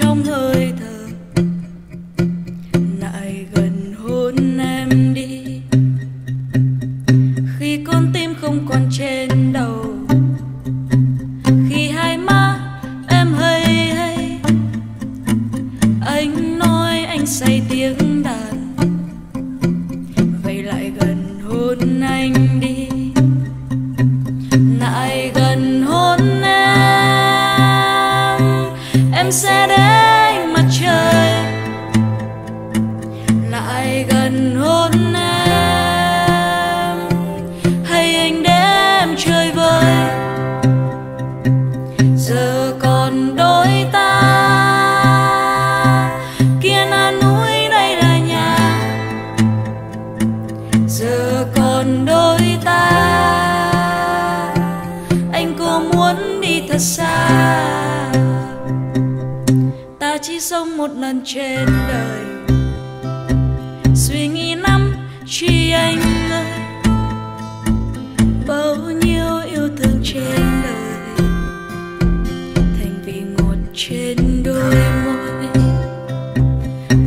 trong hơi thở. Lại gần hôn em đi. Khi con tim không còn trên đầu. Khi hai má em hây hay anh nói anh say tiếng đàn. Vậy lại gần hôn anh mặt trời. Lại gần hôn em, hay anh để em chơi vơi giờ còn đôi ta, kia là núi đây là nhà. Giờ còn đôi ta, anh có muốn đi thật xa? Chỉ sống một lần trên đời. Suy nghĩ năm, chi anh ơi bao nhiêu yêu thương trên đời. Thành vị ngọt trên đôi môi,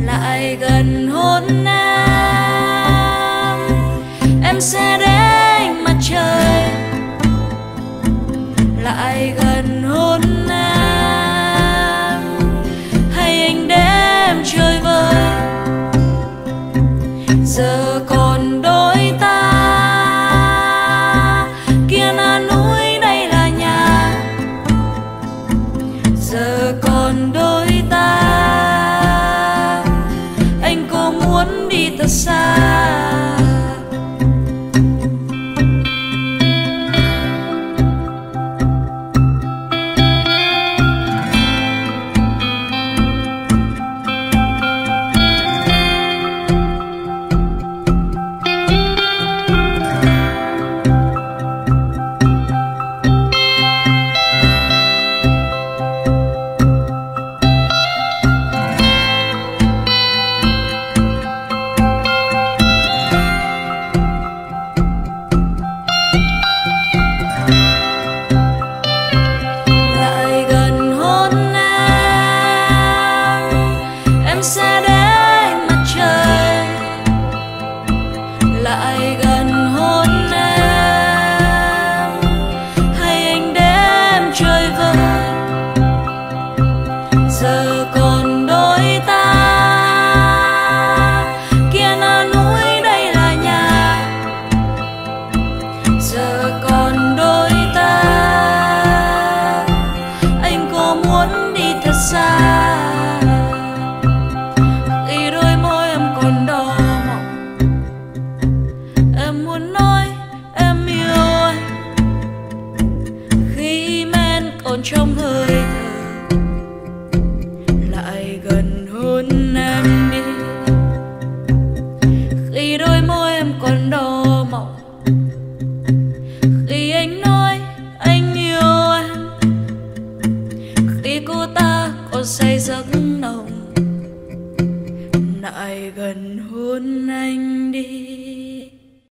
lại gần hôn em. Em sẽ để mặt trời, lại gần hôn em giờ còn đôi ta. Kia là núi đây là nhà. Giờ còn đôi ta. Anh có muốn đi thật xa? Em trong hơi thở. Lại gần hôn em đi. Khi đôi môi em còn đỏ mọng. Khi anh nói anh yêu em. Khi cô ta còn say giấc nồng. Lại gần hôn anh đi.